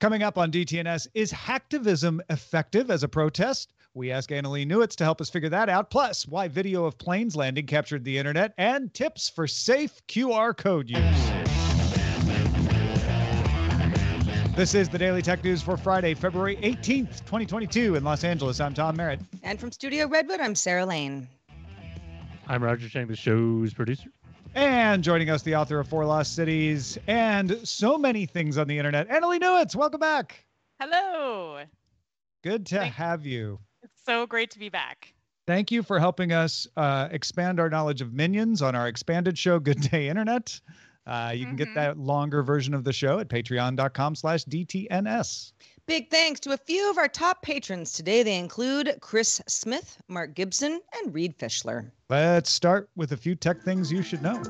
Coming up on DTNS, is hacktivism effective as a protest? We ask Annalee Newitz to help us figure that out. Plus, why video of planes landing captured the internet and tips for safe QR code use. This is the Daily Tech News for Friday, February 18th, 2022, in Los Angeles. I'm Tom Merritt. And from Studio Redwood, I'm Sarah Lane. I'm Roger Chang, the show's producer. And joining us, the author of Four Lost Cities and so many things on the internet, Annalee Newitz. Welcome back. Hello. Good to Thank have you. It's so great to be back. Thank you for helping us uh, expand our knowledge of minions on our expanded show, Good Day Internet. Uh, you mm-hmm. can get mm-hmm. that longer version of the show at patreon.com slash DTNS. Big thanks to a few of our top patrons today. They include Chris Smith, Mark Gibson, and Reed Fischler. Let's start with a few tech things you should know.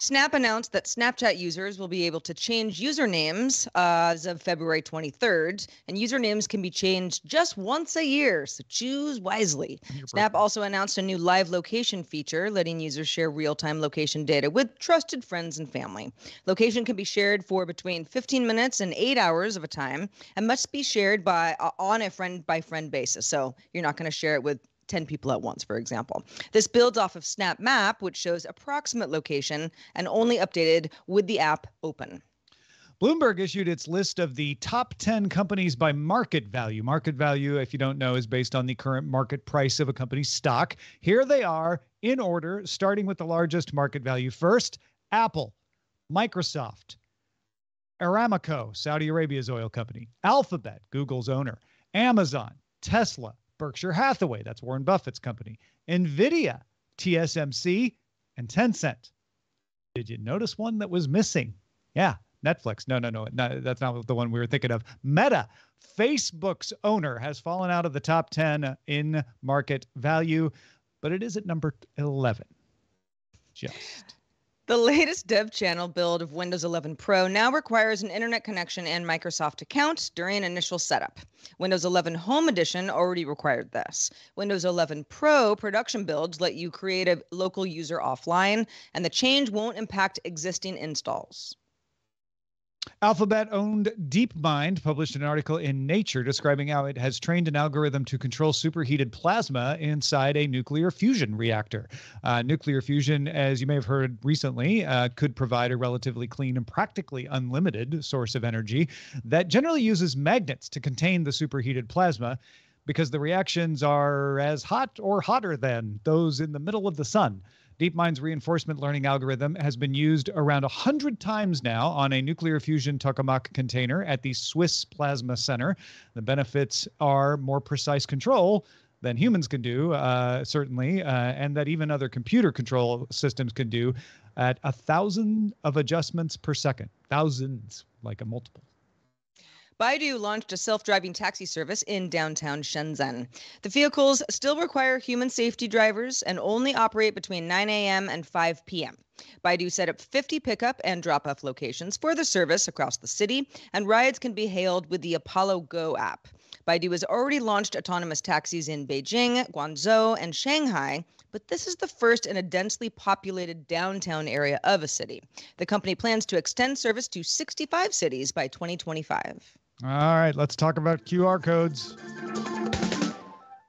Snap announced that Snapchat users will be able to change usernames uh, as of February 23rd, and usernames can be changed just once a year, so choose wisely. Snap also announced a new live location feature, letting users share real time location data with trusted friends and family. Location can be shared for between 15 minutes and eight hours of a time and must be shared by uh, on a friend by friend basis. So you're not going to share it with 10 people at once, for example. This builds off of Snap Map, which shows approximate location and only updated with the app open. Bloomberg issued its list of the top 10 companies by market value. Market value, if you don't know, is based on the current market price of a company's stock. Here they are in order, starting with the largest market value first Apple, Microsoft, Aramco, Saudi Arabia's oil company, Alphabet, Google's owner, Amazon, Tesla, Berkshire Hathaway, that's Warren Buffett's company, Nvidia, TSMC, and Tencent. Did you notice one that was missing? Yeah, Netflix. No, no, no, no, that's not the one we were thinking of. Meta, Facebook's owner, has fallen out of the top 10 in market value, but it is at number 11. Just. The latest dev channel build of Windows 11 Pro now requires an internet connection and Microsoft account during initial setup. Windows 11 Home Edition already required this. Windows 11 Pro production builds let you create a local user offline, and the change won't impact existing installs. Alphabet owned DeepMind published an article in Nature describing how it has trained an algorithm to control superheated plasma inside a nuclear fusion reactor. Uh, nuclear fusion, as you may have heard recently, uh, could provide a relatively clean and practically unlimited source of energy that generally uses magnets to contain the superheated plasma because the reactions are as hot or hotter than those in the middle of the sun. DeepMind's reinforcement learning algorithm has been used around 100 times now on a nuclear fusion tokamak container at the Swiss Plasma Center. The benefits are more precise control than humans can do, uh, certainly, uh, and that even other computer control systems can do at a thousand of adjustments per second. Thousands, like a multiple. Baidu launched a self driving taxi service in downtown Shenzhen. The vehicles still require human safety drivers and only operate between 9 a.m. and 5 p.m. Baidu set up 50 pickup and drop off locations for the service across the city, and rides can be hailed with the Apollo Go app. Baidu has already launched autonomous taxis in Beijing, Guangzhou, and Shanghai, but this is the first in a densely populated downtown area of a city. The company plans to extend service to 65 cities by 2025. All right, let's talk about QR codes.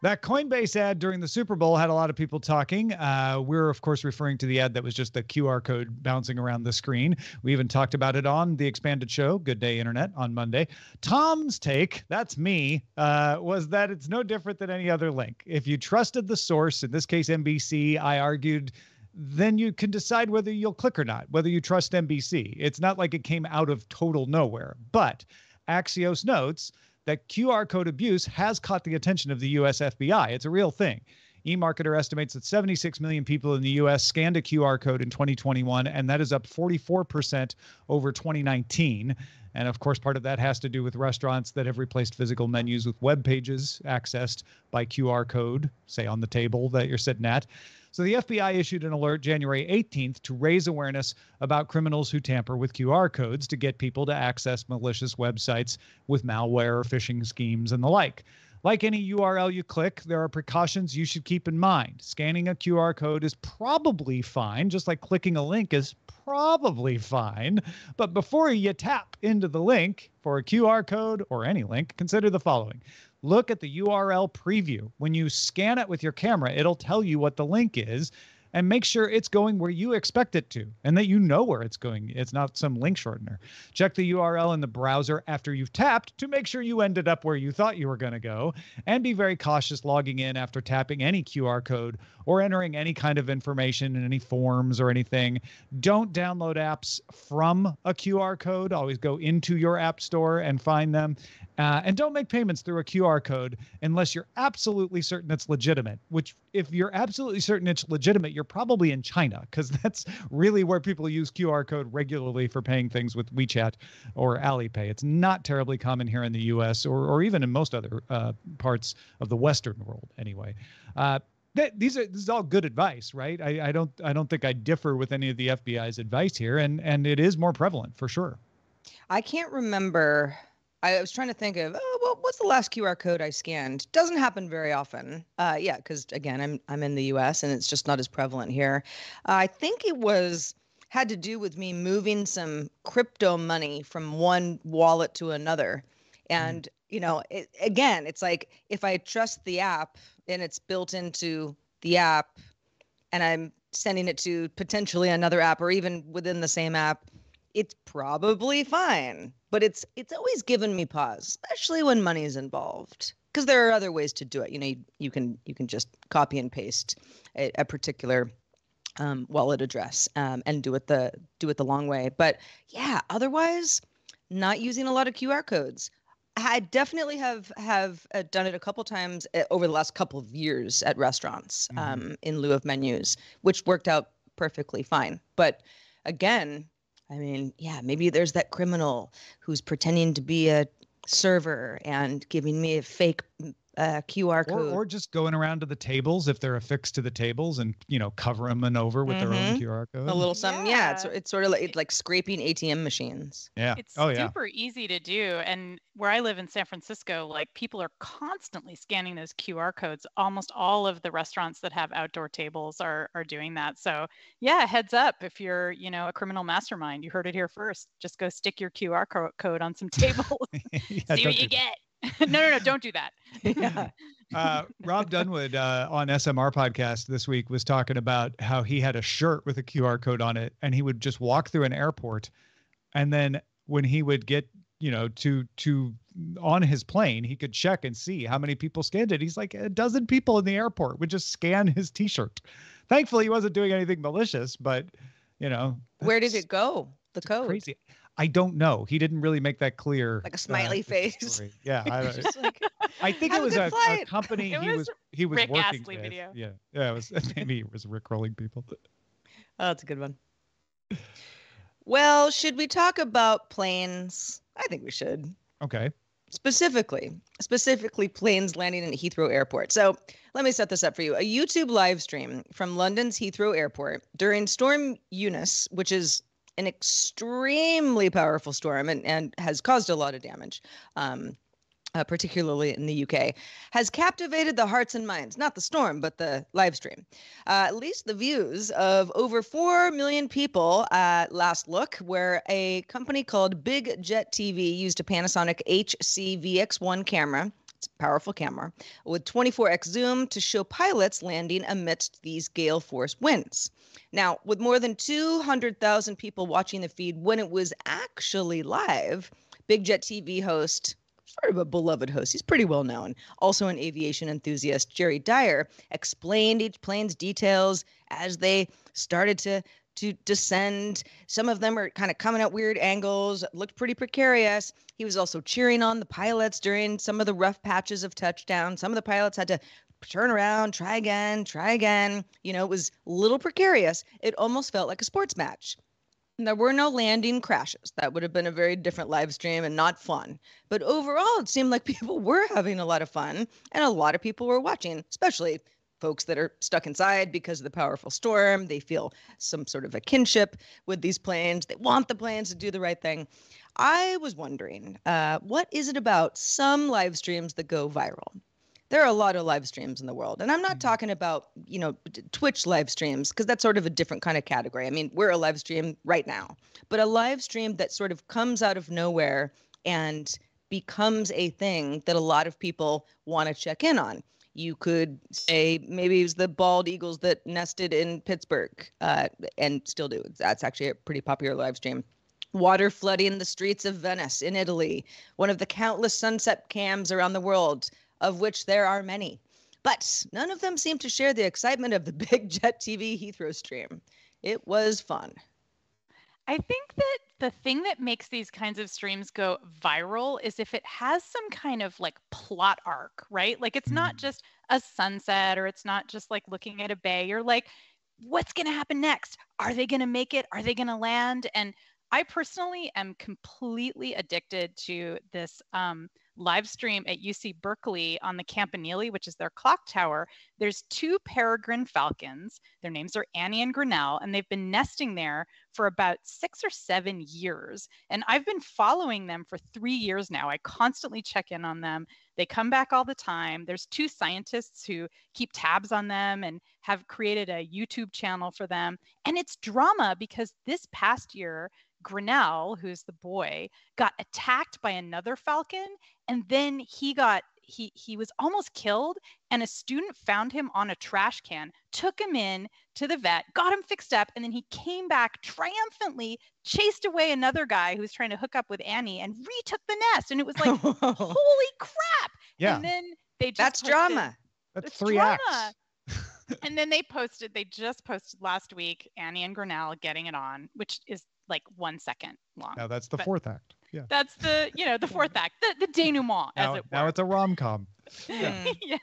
That Coinbase ad during the Super Bowl had a lot of people talking. Uh, we're, of course, referring to the ad that was just the QR code bouncing around the screen. We even talked about it on the expanded show, Good Day Internet, on Monday. Tom's take, that's me, uh, was that it's no different than any other link. If you trusted the source, in this case, NBC, I argued then you can decide whether you'll click or not, whether you trust NBC. It's not like it came out of total nowhere. But Axios notes that QR code abuse has caught the attention of the US FBI. It's a real thing. eMarketer estimates that 76 million people in the US scanned a QR code in 2021, and that is up 44% over 2019. And of course, part of that has to do with restaurants that have replaced physical menus with web pages accessed by QR code, say on the table that you're sitting at. So the FBI issued an alert January 18th to raise awareness about criminals who tamper with QR codes to get people to access malicious websites with malware, phishing schemes, and the like. Like any URL you click, there are precautions you should keep in mind. Scanning a QR code is probably fine, just like clicking a link is probably fine. But before you tap into the link for a QR code or any link, consider the following. Look at the URL preview. When you scan it with your camera, it'll tell you what the link is and make sure it's going where you expect it to and that you know where it's going. It's not some link shortener. Check the URL in the browser after you've tapped to make sure you ended up where you thought you were going to go. And be very cautious logging in after tapping any QR code or entering any kind of information in any forms or anything. Don't download apps from a QR code. Always go into your app store and find them. Uh, and don't make payments through a QR code unless you're absolutely certain it's legitimate. Which, if you're absolutely certain it's legitimate, you're probably in China because that's really where people use QR code regularly for paying things with WeChat or Alipay. It's not terribly common here in the U.S. or or even in most other uh, parts of the Western world, anyway. Uh, that, these are this is all good advice, right? I, I don't I don't think I differ with any of the FBI's advice here, and and it is more prevalent for sure. I can't remember I was trying to think of, oh, well, what's the last QR code I scanned? Doesn't happen very often. Uh, yeah, because again, I'm I'm in the U.S. and it's just not as prevalent here. Uh, I think it was had to do with me moving some crypto money from one wallet to another, mm-hmm. and mm. you know, it, again, it's like if I trust the app and it's built into the app, and I'm sending it to potentially another app or even within the same app, it's probably fine but it's it's always given me pause especially when money is involved because there are other ways to do it you know you, you can you can just copy and paste a, a particular um, wallet address um, and do it the do it the long way but yeah otherwise not using a lot of qr codes I definitely have have uh, done it a couple times uh, over the last couple of years at restaurants mm-hmm. um, in lieu of menus, which worked out perfectly fine. But again, I mean, yeah, maybe there's that criminal who's pretending to be a server and giving me a fake uh, QR code, or, or, just going around to the tables if they're affixed to the tables and you know cover them and over with mm-hmm. their own mm-hmm. QR code. A little something, yeah. yeah it's it's sort of like like scraping ATM machines. Yeah. It's oh, super yeah. easy to do, and where I live in San Francisco, like people are constantly scanning those QR codes. Almost all of the restaurants that have outdoor tables are are doing that. So yeah, heads up if you're you know a criminal mastermind. You heard it here first. Just go stick your QR co- code on some tables. yeah, See what you get. no, no, no, don't do that. yeah. Uh, Rob Dunwood uh, on SMR podcast this week was talking about how he had a shirt with a QR code on it, and he would just walk through an airport, and then when he would get you know to to on his plane he could check and see how many people scanned it. He's like a dozen people in the airport would just scan his t-shirt. Thankfully he wasn't doing anything malicious but you know where did it go? The code? crazy I don't know. He didn't really make that clear. Like a uh, smiley uh, face. Yeah, I, like, I think it was a, a, company he was he was Rick working Astley with. Video. Yeah, yeah, it was maybe it was Rick rolling people. Oh, that's a good one. Well, should we talk about planes? I think we should. Okay. Specifically, specifically planes landing in Heathrow Airport. So let me set this up for you. A YouTube live stream from London's Heathrow Airport during Storm Eunice, which is an extremely powerful storm and, and has caused a lot of damage. Um, uh, particularly in the UK, has captivated the hearts and minds, not the storm, but the live stream. Uh, at least the views of over 4 million people at last look, where a company called Big Jet TV used a Panasonic HC-VX1 camera it's a powerful camera with 24x zoom to show pilots landing amidst these gale force winds. Now, with more than 200,000 people watching the feed when it was actually live, Big Jet TV host, sort of a beloved host, he's pretty well known, also an aviation enthusiast, Jerry Dyer, explained each plane's details as they started to to descend. Some of them are kind of coming at weird angles, looked pretty precarious. He was also cheering on the pilots during some of the rough patches of touchdown. Some of the pilots had to turn around, try again, try again. You know, it was a little precarious. It almost felt like a sports match. There were no landing crashes. That would have been a very different live stream and not fun. But overall, it seemed like people were having a lot of fun and a lot of people were watching, especially folks that are stuck inside because of the powerful storm. They feel some sort of a kinship with these planes. They want the planes to do the right thing. I was wondering, uh, what is it about some live streams that go viral there are a lot of live streams in the world and i'm not Mhm. talking about you know twitch live streams because that's sort of a different kind of category i mean we're a live stream right now but a live stream that sort of comes out of nowhere and becomes a thing that a lot of people want to check in on you could say maybe it was the bald eagles that nested in pittsburgh uh, and still do that's actually a pretty popular live stream water flooding the streets of venice in italy one of the countless sunset cams around the world of which there are many. But none of them seem to share the excitement of the big Jet TV Heathrow stream. It was fun. I think that the thing that makes these kinds of streams go viral is if it has some kind of like plot arc, right? Like it's not Mm. just a sunset or it's not just like looking at a bay. You're like, what's going to happen next? Are they going to make it? Are they going to land? And I personally am completely addicted to this um, live stream at UC Berkeley on the Campanile, which is their clock tower. There's two peregrine falcons. Their names are Annie and Grinnell, and they've been nesting there for about six or seven years. And I've been following them for three years now. I constantly check in on them. They come back all the time. There's two scientists who keep tabs on them and have created a YouTube channel for them. And it's drama because this past year, Grinnell, who's the boy, got attacked by another falcon and then he got he he was almost killed and a student found him on a trash can took him in to the vet got him fixed up and then he came back triumphantly chased away another guy who was trying to hook up with annie and retook the nest and it was like holy crap Yeah, and then they just That's posted- drama. that's three drama. acts. and then they posted they just posted last week annie and grinnell getting it on which is like one second long Now that's the But- fourth act. Yeah. that's the you know the fourth act the, the denouement Now, as it now it's a rom com. Yeah. Yeah.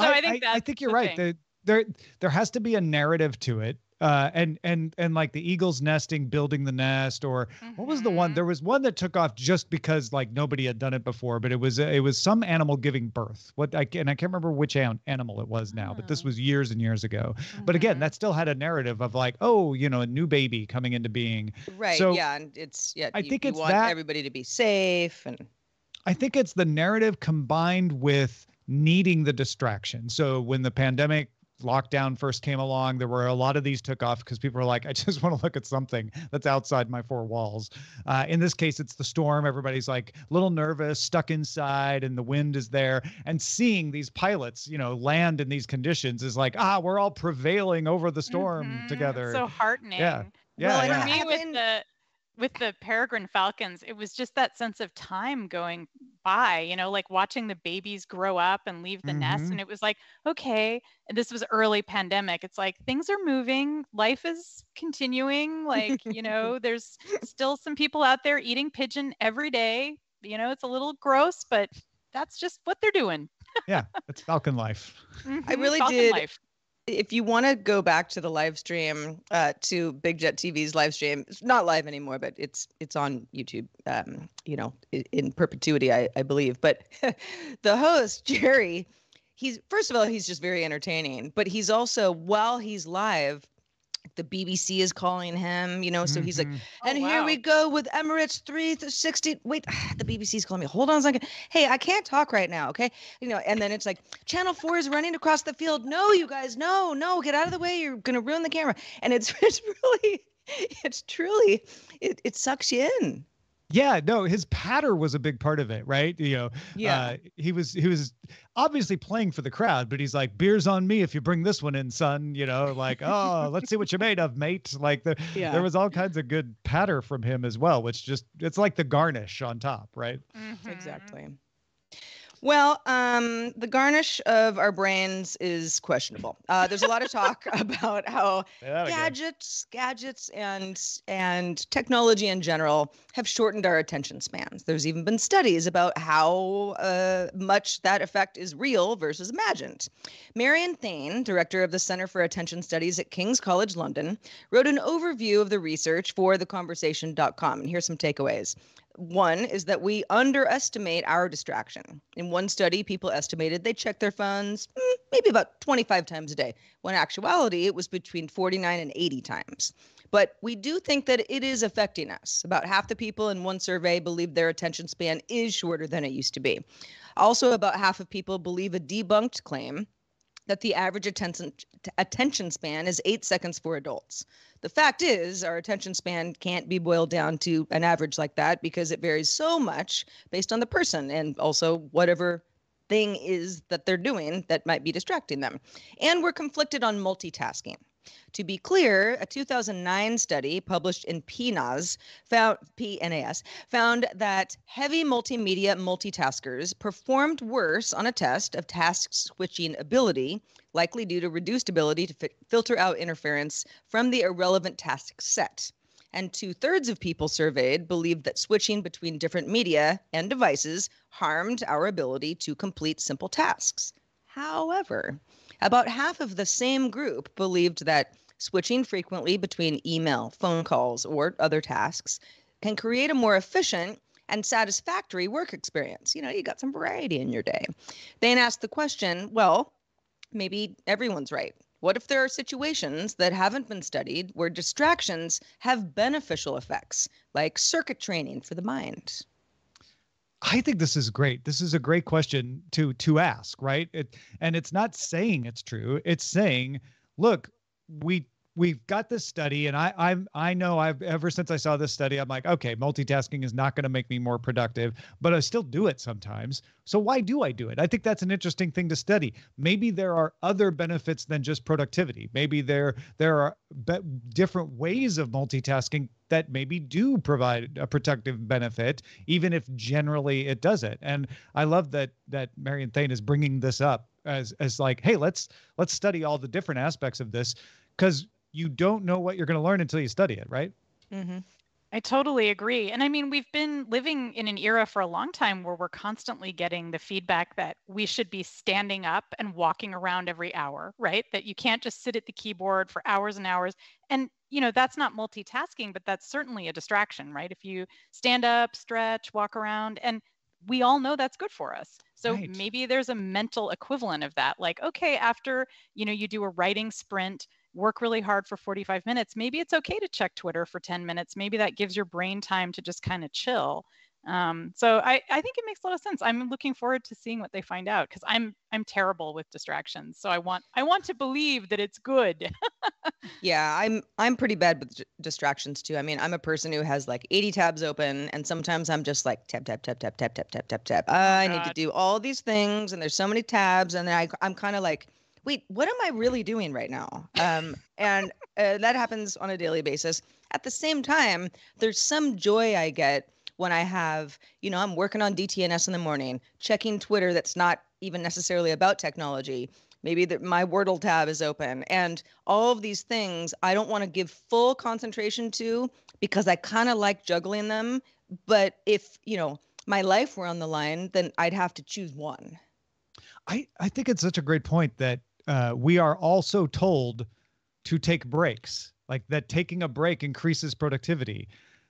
So I, think that's I think you're the right. There, there, there has to be a narrative to it. Uh, and and and like the eagles nesting, building the nest, or what was the one? Mhm. There was one that took off just because like nobody had done it before, but it was it was some animal giving birth. What I and I can't remember which animal it was now, but this Oh. was years and years ago. But again, Mhm. that still had a narrative of like, oh, you know, a new baby coming into being. Right. So, yeah. And it's, yeah. I you, think it's want that- everybody to be safe. And I think it's the narrative combined with needing the distraction. So when the pandemic lockdown first came along, there were a lot of these took off because people were like, I just want to look at something that's outside my four walls. Uh, in this case, it's the storm. Everybody's like a little nervous, stuck inside, and the wind is there. And seeing these pilots, you know, land in these conditions is like, ah, we're all prevailing over the storm Mhm. together. So heartening. yeah, Well, yeah. For me, with the with the peregrine falcons, it was just that sense of time going by. You know, like watching the babies grow up and leave the nest, Mhm. and it was like, okay, and this was early pandemic. It's like things are moving, life is continuing. Like you know, there's still some people out there eating pigeon every day. You know, it's a little gross, but that's just what they're doing. yeah, it's Falcon life. Mhm, really falcon did- life. If you want to go back to the live stream, uh, to Big Jet TV's live stream, it's not live anymore, but it's it's on YouTube. Um, you know, in, in perpetuity, I, I believe. But the host Jerry, he's first of all, he's just very entertaining. But he's also while he's live, the BBC is calling him. You know, so he's like, Mhm. Oh, and here we go with Emirates 360. Wait, the BBC's calling me. Hold on a second. Hey, I can't talk right now. Okay. You know, and then it's like, Channel 4 is running across the field. No, you guys, no, no, get out of the way. You're going to ruin the camera. And it's, it's really, it's truly, it, it sucks you in. Yeah, no, his patter was a big part of it, right? You know, uh, he was he was obviously playing for the crowd, but he's like, "Beers on me if you bring this one in, son." You know, like, "Oh, let's see what you're made of, mate." Like the, yeah. there was all kinds of good patter from him as well, which just it's like the garnish on top, right? Mhm. Exactly. Well, um, the garnish of our brains is questionable. Uh, there's a lot of talk about how Say that again. gadgets gadgets and and technology in general have shortened our attention spans there's even been studies about how uh, much that effect is real versus imagined marion thain director of the center for attention studies at king's college london wrote an overview of the research for theconversation.com and here's some takeaways one is that we underestimate our distraction. In one study, people estimated they check their phones mm, maybe about 25 times a day, when actuality, it was between 49 and 80 times. But we do think that it is affecting us. About half the people in one survey believe their attention span is shorter than it used to be. Also, about half of people believe a debunked claim that the average attention attention span is eight seconds for adults. The fact is, our attention span can't be boiled down to an average like that because it varies so much based on the person and also whatever thing is that they're doing that might be distracting them. And we're conflicted on multitasking. To be clear, a 2009 study published in PNAS found, PNAS found that heavy multimedia multitaskers performed worse on a test of task switching ability, likely due to reduced ability to fi- filter out interference from the irrelevant task set. And two thirds of people surveyed believed that switching between different media and devices harmed our ability to complete simple tasks. However, about half of the same group believed that switching frequently between email, phone calls, or other tasks can create a more efficient and satisfactory work experience. You know, you got some variety in your day. Then asked the question well, maybe everyone's right. What if there are situations that haven't been studied where distractions have beneficial effects, like circuit training for the mind? I think this is great. This is a great question to to ask, right? It, and it's not saying it's true. It's saying, look, we we've got this study and I I'm I know I've ever since I saw this study I'm like okay multitasking is not going to make me more productive but I still do it sometimes. So why do I do it? I think that's an interesting thing to study. Maybe there are other benefits than just productivity. Maybe there there are be- different ways of multitasking that maybe do provide a protective benefit even if generally it doesn't. And I love that that Marion Thain is bringing this up as as like hey let's let's study all the different aspects of this because you don't know what you're going to learn until you study it, right? Mm-hmm. I totally agree. And I mean, we've been living in an era for a long time where we're constantly getting the feedback that we should be standing up and walking around every hour, right? That you can't just sit at the keyboard for hours and hours. And, you know, that's not multitasking, but that's certainly a distraction, right? If you stand up, stretch, walk around, and we all know that's good for us. So right. maybe there's a mental equivalent of that. Like, okay, after, you know, you do a writing sprint, work really hard for 45 minutes, maybe it's okay to check Twitter for 10 minutes. Maybe that gives your brain time to just kind of chill. Um, so I, I think it makes a lot of sense. I'm looking forward to seeing what they find out because I'm I'm terrible with distractions. So I want I want to believe that it's good. yeah, I'm I'm pretty bad with distractions too. I mean, I'm a person who has like 80 tabs open, and sometimes I'm just like tap tap tap tap tap tap tap tap tap. Uh, I need to do all these things, and there's so many tabs, and then I I'm kind of like wait, what am I really doing right now? Um, and uh, that happens on a daily basis. At the same time, there's some joy I get when I have, you know, I'm working on DTNS in the morning, checking Twitter that's not even necessarily about technology. Maybe my Wordle tab is open. And all of these things I don't want to give full concentration to because I kind of like juggling them. But if, you know, my life were on the line, then I'd have to choose one. I, I think it's such a great point that uh, we are also told to take breaks, like that taking a break increases productivity.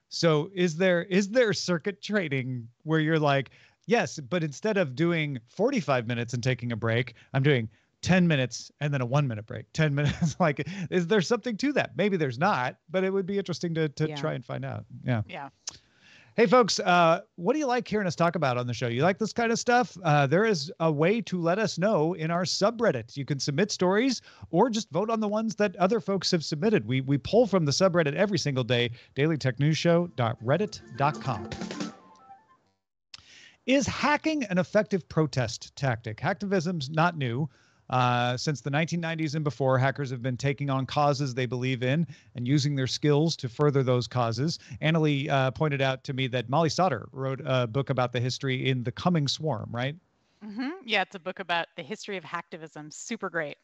So is there is there circuit training where you're like, yes, but instead of doing 45 minutes and taking a break, I'm doing 10 minutes and then a one minute break 10 minutes? Like is there something to that? Maybe there's not but it would be interesting to, to yeah. try and find out. Yeah. Yeah Hey, folks, uh, what do you like hearing us talk about on the show? You like this kind of stuff? Uh, there is a way to let us know in our subreddit. You can submit stories or just vote on the ones that other folks have submitted. We, we pull from the subreddit every single day, dailytechnewsshow.reddit.com. Is hacking an effective protest tactic? Hacktivism's not new. Uh, since the 1990s and before, hackers have been taking on causes they believe in and using their skills to further those causes. Annalee uh, pointed out to me that Molly Sauter wrote a book about the history in The Coming Swarm, right? Mm-hmm. Yeah, it's a book about the history of hacktivism. Super great.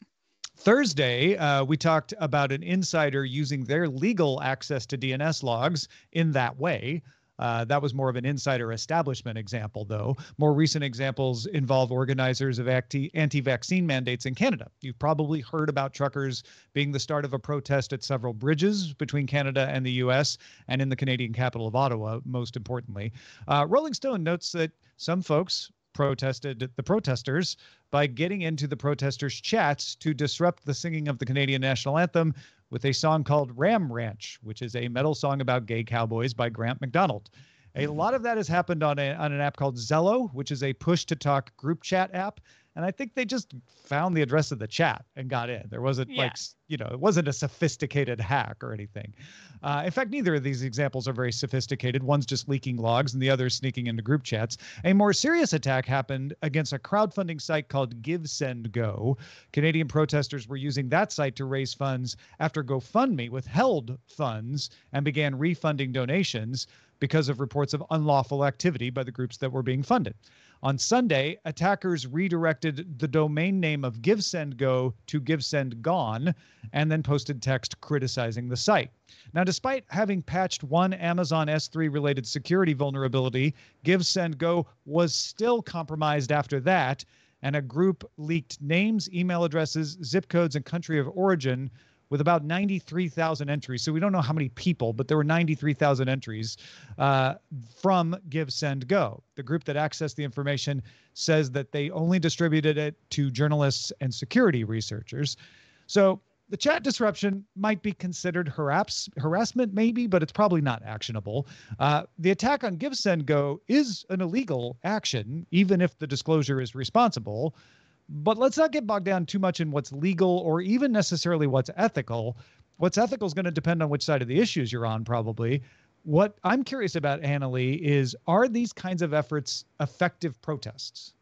Thursday, uh, we talked about an insider using their legal access to DNS logs in that way. Uh, that was more of an insider establishment example, though. More recent examples involve organizers of anti vaccine mandates in Canada. You've probably heard about truckers being the start of a protest at several bridges between Canada and the US and in the Canadian capital of Ottawa, most importantly. Uh, Rolling Stone notes that some folks protested the protesters by getting into the protesters' chats to disrupt the singing of the Canadian national anthem with a song called Ram Ranch, which is a metal song about gay cowboys by Grant MacDonald. A lot of that has happened on, a, on an app called Zello, which is a push to talk group chat app. And I think they just found the address of the chat and got in. There wasn't yeah. like, you know, it wasn't a sophisticated hack or anything. Uh, in fact, neither of these examples are very sophisticated. One's just leaking logs and the other sneaking into group chats. A more serious attack happened against a crowdfunding site called GiveSendGo. Canadian protesters were using that site to raise funds after GoFundMe withheld funds and began refunding donations because of reports of unlawful activity by the groups that were being funded. On Sunday, attackers redirected the domain name of GiveSendGo to GiveSendGone and then posted text criticizing the site. Now, despite having patched one Amazon S3 related security vulnerability, GiveSendGo was still compromised after that, and a group leaked names, email addresses, zip codes, and country of origin with about 93,000 entries. So we don't know how many people, but there were 93,000 entries uh, from Give Send Go. The group that accessed the information says that they only distributed it to journalists and security researchers. So the chat disruption might be considered harass- harassment, maybe, but it's probably not actionable. Uh, the attack on Give Send Go is an illegal action, even if the disclosure is responsible. But let's not get bogged down too much in what's legal or even necessarily what's ethical. What's ethical is going to depend on which side of the issues you're on, probably. What I'm curious about, Annalee, is are these kinds of efforts effective protests?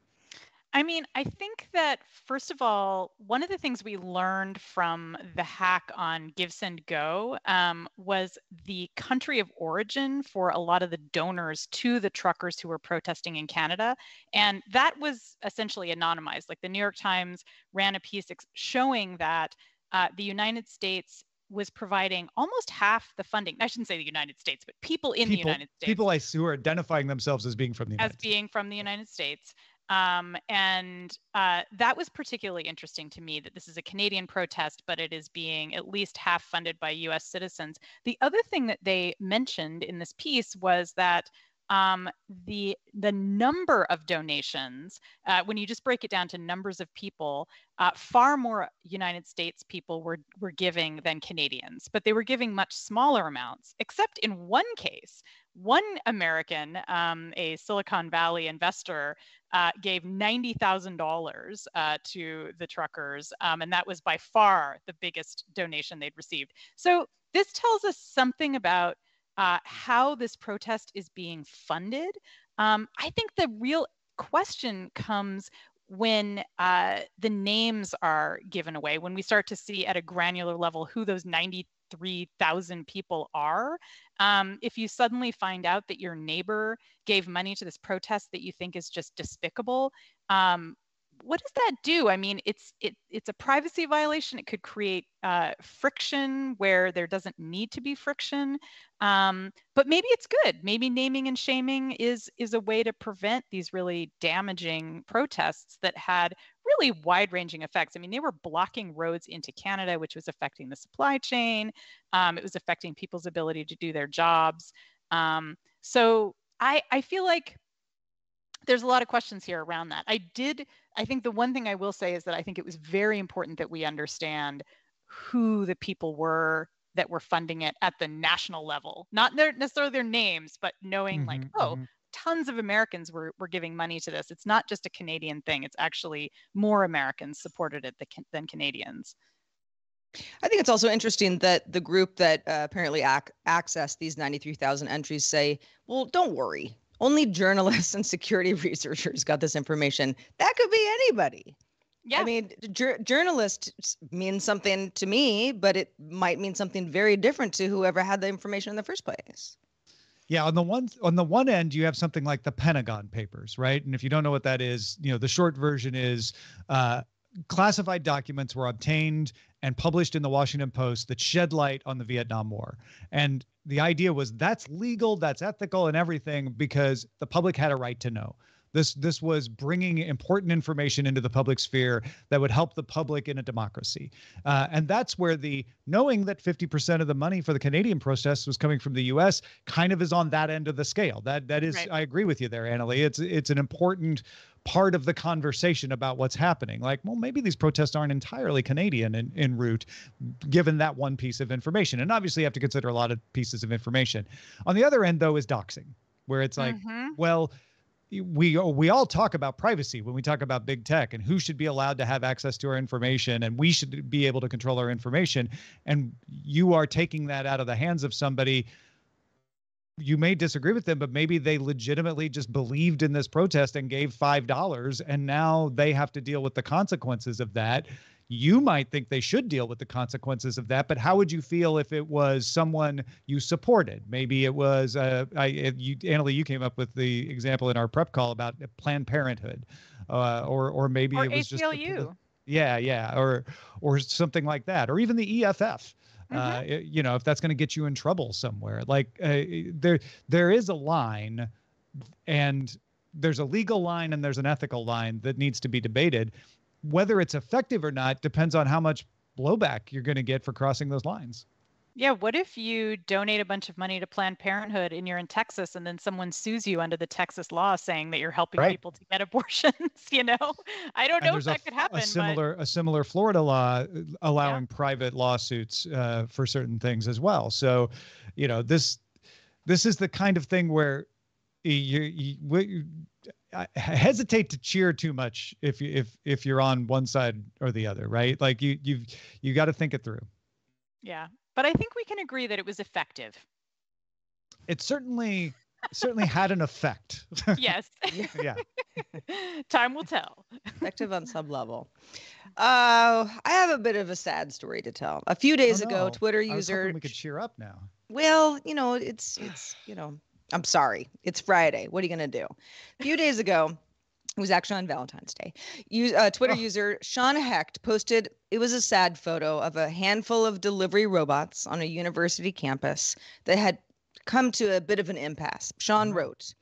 I mean, I think that first of all, one of the things we learned from the hack on Give Send Go um, was the country of origin for a lot of the donors to the truckers who were protesting in Canada, and that was essentially anonymized. Like the New York Times ran a piece ex- showing that uh, the United States was providing almost half the funding. I shouldn't say the United States, but people in people, the United States. People I who are identifying themselves as being from the United as being from the United States um, and uh, that was particularly interesting to me that this is a Canadian protest, but it is being at least half funded by US citizens. The other thing that they mentioned in this piece was that um, the the number of donations, uh, when you just break it down to numbers of people, uh, far more United States people were were giving than Canadians, but they were giving much smaller amounts. Except in one case, one American, um, a Silicon Valley investor, uh, gave $90,000 uh, to the truckers, um, and that was by far the biggest donation they'd received. So this tells us something about uh, how this protest is being funded. Um, I think the real question comes when uh, the names are given away, when we start to see at a granular level who those 93,000 people are, um, if you suddenly find out that your neighbor gave money to this protest that you think is just despicable, um, what does that do? I mean, it's it it's a privacy violation. It could create uh, friction where there doesn't need to be friction. Um, but maybe it's good. Maybe naming and shaming is is a way to prevent these really damaging protests that had really wide-ranging effects. I mean, they were blocking roads into Canada, which was affecting the supply chain. Um, it was affecting people's ability to do their jobs. Um, so I I feel like there's a lot of questions here around that. I did, I think the one thing I will say is that I think it was very important that we understand who the people were that were funding it at the national level, not their, necessarily their names, but knowing mm-hmm, like, oh, mm-hmm. tons of Americans were, were giving money to this. It's not just a Canadian thing. It's actually more Americans supported it than Canadians. I think it's also interesting that the group that uh, apparently ac- accessed these 93,000 entries say, well, don't worry only journalists and security researchers got this information. That could be anybody. Yeah. I mean, jur- journalist means something to me, but it might mean something very different to whoever had the information in the first place. Yeah, on the one on the one end, you have something like the Pentagon Papers, right? And if you don't know what that is, you know the short version is uh, classified documents were obtained and published in the Washington Post that shed light on the Vietnam War. And the idea was that's legal, that's ethical, and everything because the public had a right to know. This this was bringing important information into the public sphere that would help the public in a democracy, uh, and that's where the knowing that 50% of the money for the Canadian protest was coming from the U.S. kind of is on that end of the scale. That that is, right. I agree with you there, Annalee. It's it's an important part of the conversation about what's happening. Like, well, maybe these protests aren't entirely Canadian in, in root, given that one piece of information. And obviously, you have to consider a lot of pieces of information. On the other end, though, is doxing, where it's like, mm-hmm. well, we we all talk about privacy when we talk about big tech and who should be allowed to have access to our information and we should be able to control our information and you are taking that out of the hands of somebody you may disagree with them, but maybe they legitimately just believed in this protest and gave five dollars, and now they have to deal with the consequences of that. You might think they should deal with the consequences of that, but how would you feel if it was someone you supported? Maybe it was, uh, I, you, Annalee, you came up with the example in our prep call about Planned Parenthood, uh, or or maybe or it was ACLU. just. yeah, yeah, or or something like that, or even the EFF uh, mm-hmm. you know if that's going to get you in trouble somewhere like uh, there there is a line and there's a legal line and there's an ethical line that needs to be debated whether it's effective or not depends on how much blowback you're going to get for crossing those lines yeah, what if you donate a bunch of money to Planned Parenthood and you're in Texas and then someone sues you under the Texas law saying that you're helping right. people to get abortions, you know? I don't know if that a, could happen. A similar but... a similar Florida law uh, allowing yeah. private lawsuits uh, for certain things as well. So, you know, this this is the kind of thing where you, you, you I hesitate to cheer too much if you if if you're on one side or the other, right? Like you you've you got to think it through. Yeah, but I think we can agree that it was effective. It certainly certainly had an effect. yes. yeah. Time will tell. Effective on some level. Uh, I have a bit of a sad story to tell. A few days oh, no. ago, Twitter user. we could cheer up now. Well, you know, it's it's you know, I'm sorry. It's Friday. What are you gonna do? A few days ago, it was actually on Valentine's Day. Use, uh, Twitter oh. user Sean Hecht posted it was a sad photo of a handful of delivery robots on a university campus that had come to a bit of an impasse. Sean mm-hmm. wrote,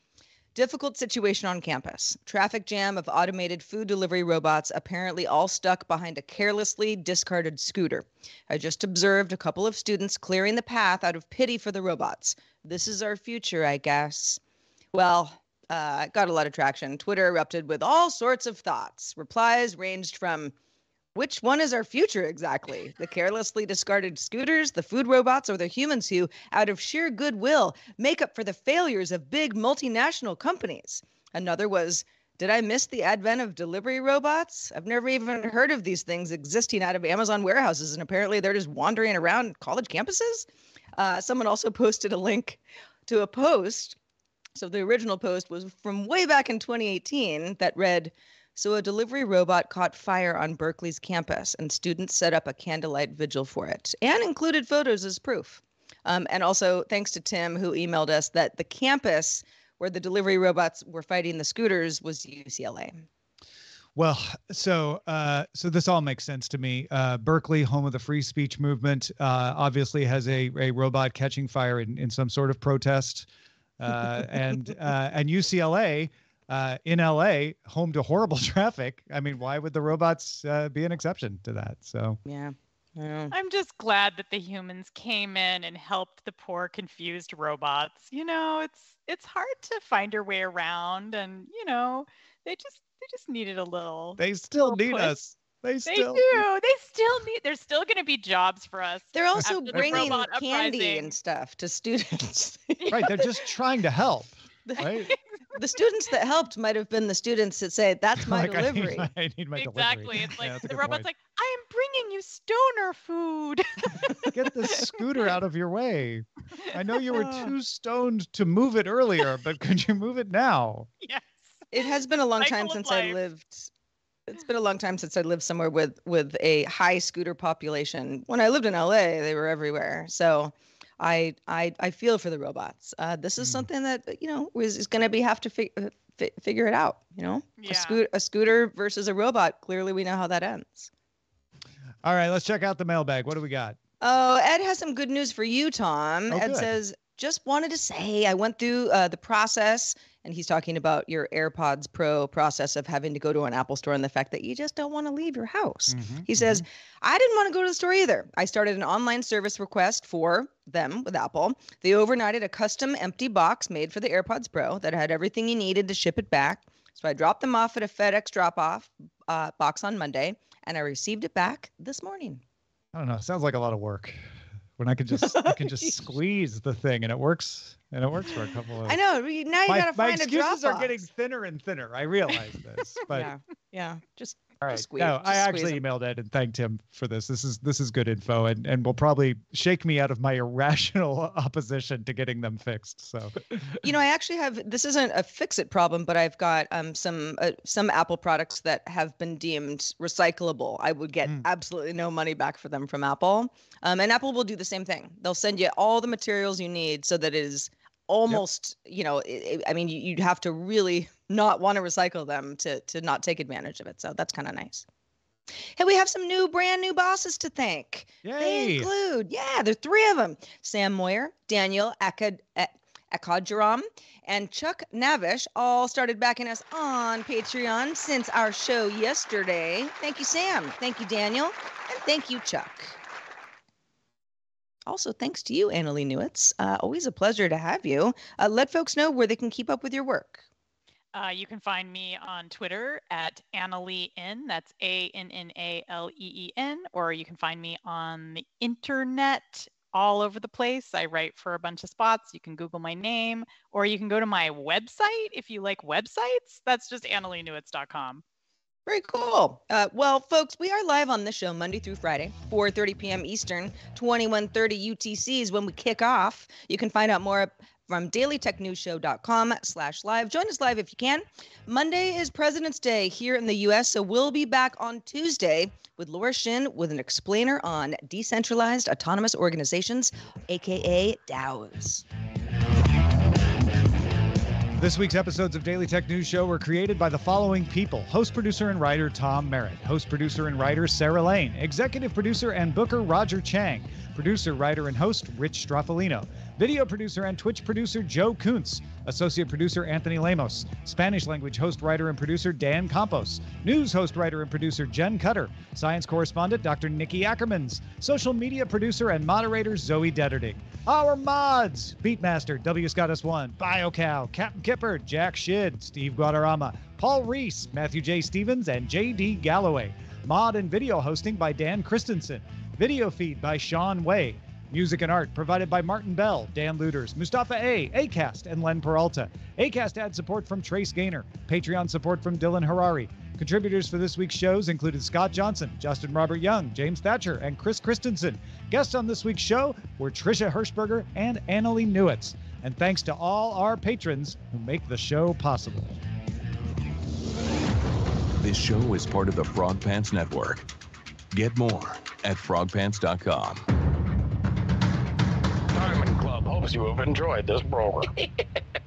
Difficult situation on campus. Traffic jam of automated food delivery robots, apparently all stuck behind a carelessly discarded scooter. I just observed a couple of students clearing the path out of pity for the robots. This is our future, I guess. Well, uh, got a lot of traction. Twitter erupted with all sorts of thoughts. Replies ranged from which one is our future exactly? The carelessly discarded scooters, the food robots, or the humans who, out of sheer goodwill, make up for the failures of big multinational companies? Another was did I miss the advent of delivery robots? I've never even heard of these things existing out of Amazon warehouses, and apparently they're just wandering around college campuses. Uh, someone also posted a link to a post so the original post was from way back in 2018 that read, so a delivery robot caught fire on Berkeley's campus, and students set up a candlelight vigil for it, and included photos as proof. Um, and also, thanks to Tim, who emailed us that the campus where the delivery robots were fighting the scooters was UCLA. Well, so uh, so this all makes sense to me. Uh, Berkeley, home of the free speech movement, uh, obviously has a, a robot catching fire in, in some sort of protest uh, and uh, and UCLA uh, in LA, home to horrible traffic. I mean, why would the robots uh, be an exception to that? So yeah. I'm just glad that the humans came in and helped the poor confused robots. You know, it's it's hard to find your way around and you know, they just they just needed a little They still little need push. us. They still they do. They still need. There's still going to be jobs for us. They're also bringing the candy uprising. and stuff to students. right. They're just trying to help. Right. the students that helped might have been the students that say, "That's my like, delivery." I need my, I need my exactly. Delivery. It's like yeah, the robot's point. like, "I am bringing you stoner food." Get the scooter out of your way. I know you were too stoned to move it earlier, but could you move it now? Yes. It has been a long Cycle time since life. I lived it's been a long time since I lived somewhere with with a high scooter population. When I lived in LA, they were everywhere. So I I I feel for the robots. Uh, this is mm. something that you know is, is going to be have to fi- uh, fi- figure it out. You know, yeah. a, scooter a scooter versus a robot. Clearly, we know how that ends. All right, let's check out the mailbag. What do we got? Oh, Ed has some good news for you, Tom. Oh, Ed good. says just wanted to say I went through uh, the process, and he's talking about your AirPods Pro process of having to go to an Apple store and the fact that you just don't want to leave your house. Mm-hmm, he says, mm-hmm. I didn't want to go to the store either. I started an online service request for them with Apple. They overnighted a custom empty box made for the AirPods Pro that had everything you needed to ship it back. So I dropped them off at a FedEx drop off uh, box on Monday, and I received it back this morning. I don't know. Sounds like a lot of work when I can just I can just squeeze the thing and it works and it works for a couple of. I know. Now you my, gotta find a drop. My excuses are getting thinner and thinner. I realize this, but yeah, yeah, just all right. no, I actually emailed Ed and thanked him for this. This is this is good info, and and will probably shake me out of my irrational opposition to getting them fixed. So, you know, I actually have this isn't a fix it problem, but I've got um some uh, some Apple products that have been deemed recyclable. I would get mm. absolutely no money back for them from Apple, um, and Apple will do the same thing. They'll send you all the materials you need so that it is almost yep. you know it, i mean you'd have to really not want to recycle them to to not take advantage of it so that's kind of nice hey we have some new brand new bosses to thank Yay. they include yeah there are three of them sam moyer daniel Akad, Akadjaram and Chuck Navish all started backing us on Patreon since our show yesterday. Thank you, Sam. Thank you, Daniel. And thank you, Chuck also thanks to you, Annalee Newitz. Uh, always a pleasure to have you. Uh, let folks know where they can keep up with your work. Uh, you can find me on Twitter at Annalee N. That's A N N A L E E N. Or you can find me on the internet all over the place. I write for a bunch of spots. You can Google my name, or you can go to my website if you like websites. That's just AnnaleeNewitz.com. Very cool. Uh, well, folks, we are live on this show Monday through Friday, 4:30 p.m. Eastern, 21:30 UTC is when we kick off. You can find out more from dailytechnewsshow.com slash live. Join us live if you can. Monday is President's Day here in the U.S., so we'll be back on Tuesday with Laura Shin with an explainer on decentralized autonomous organizations, aka DAOs. This week's episodes of Daily Tech News Show were created by the following people. Host, producer, and writer Tom Merritt, host, producer, and writer Sarah Lane, executive producer and booker Roger Chang, producer, writer, and host Rich Stroffolino, video producer and Twitch producer Joe Kuntz, associate producer Anthony Lemos, Spanish language host, writer, and producer Dan Campos, news host, writer, and producer Jen Cutter, science correspondent Dr. Nikki Ackermans, social media producer and moderator Zoe Detterding. Our mods Beatmaster, W. Scott S1, BioCow, Captain Kipper, Jack Shid, Steve Guadarrama, Paul Reese, Matthew J. Stevens, and J.D. Galloway. Mod and video hosting by Dan Christensen. Video feed by Sean Way. Music and art provided by Martin Bell, Dan Luders, Mustafa A, Acast, and Len Peralta. Acast had support from Trace Gaynor, Patreon support from Dylan Harari. Contributors for this week's shows included Scott Johnson, Justin Robert Young, James Thatcher, and Chris Christensen. Guests on this week's show were Trisha Hershberger and Annalee Newitz. And thanks to all our patrons who make the show possible. This show is part of the Frog Pants Network. Get more at frogpants.com you have enjoyed this program.